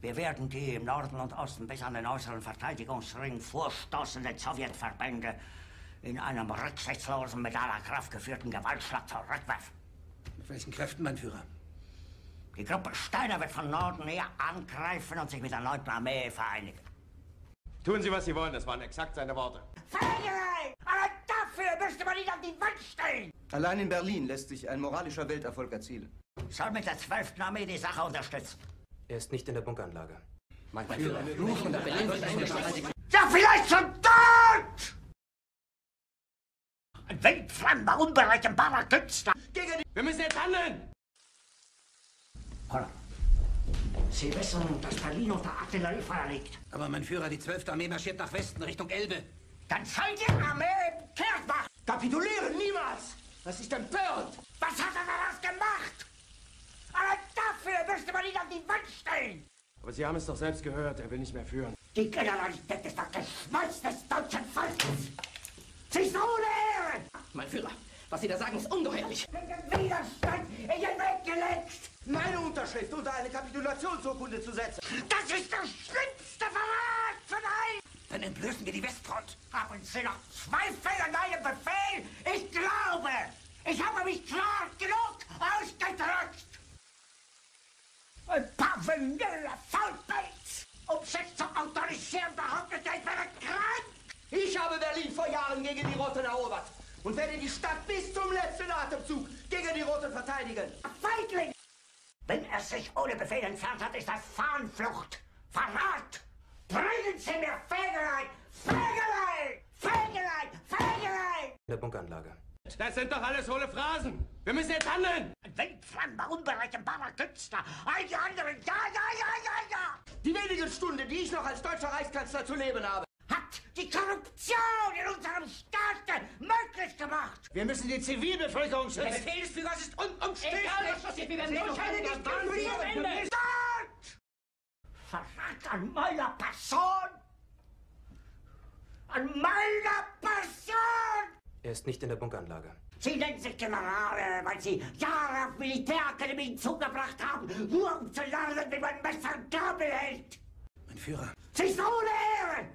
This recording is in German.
Wir werden die im Norden und Osten bis an den äußeren Verteidigungsring vorstoßenden Sowjetverbände in einem rücksichtslosen, mit aller Kraft geführten Gewaltschlag zurückwerfen. Mit welchen Kräften, mein Führer? Die Gruppe Steiner wird von Norden her angreifen und sich mit der 9. Armee vereinigen. Tun Sie, was Sie wollen. Das waren exakt seine Worte. Feierei! Aber dafür müsste man ihn an die Wand stellen! Allein in Berlin lässt sich ein moralischer Welterfolg erzielen. Soll mit der 12. Armee die Sache unterstützen. Er ist nicht in der Bunkeranlage. Mein wird Ja, vielleicht schon dort! Ein wildfremder, unberechenbarer Künstler! Gegen die... Wir müssen jetzt handeln! Holla. Sie wissen, dass Berlin unter Artilleriefeuer liegt. Aber mein Führer, die 12. Armee marschiert nach Westen, Richtung Elbe. Dann soll die Armee kehrt machen! Kapitulieren niemals! Das ist empörend! Was hat er daraus gemacht? Aber dafür müsste man ihn an die Wand stellen! Aber Sie haben es doch selbst gehört. Er will nicht mehr führen. Die Generalität ist das Geschmolz des deutschen Volkes! Sie ist ohne Ehre! Mein Führer, was Sie da sagen, ist ungeheuerlich. Den Widerstand in den Weg gelegt! Meine Unterschrift unter eine Kapitulationsurkunde zu setzen. Das ist der schlimmste Verrat von allen! Dann entblößen wir die Westfront. Haben Sie noch Zweifel an meinem Befehl? Ich glaube, ich habe mich vanille Faulpelz, um sich zu autorisieren, behauptet er, ich wäre krank. Ich habe Berlin vor Jahren gegen die Roten erobert und werde die Stadt bis zum letzten Atemzug gegen die Roten verteidigen. Feigling! Wenn er sich ohne Befehl entfernt hat, ist das Fahnenflucht, Verrat. Bringen Sie mir Fägelei, Fägelei, Fägelei, Fägelei! In der Bunkeranlage. Das sind doch alles hohle Phrasen. Wir müssen jetzt handeln. Ein wildfremder, unberechenbarer Künstler. All die anderen, ja, ja, ja, ja, ja. Die wenige Stunde, die ich noch als deutscher Reichskanzler zu leben habe. Hat die Korruption in unserem Staate möglich gemacht. Wir müssen die Zivilbevölkerung Der schützen. Befehl des Führers ist unumstößlich. Egal, was passiert, wir werden nicht kapitulieren. Dort! Verrat an meiner Person! An meiner Person! Er ist nicht in der Bunkeranlage. Sie nennen sich Generale, weil Sie Jahre auf Militärakademien zugebracht haben, nur um zu lernen, wie man Messer und Gabel hält. Mein Führer, Sie ist ohne Ehre!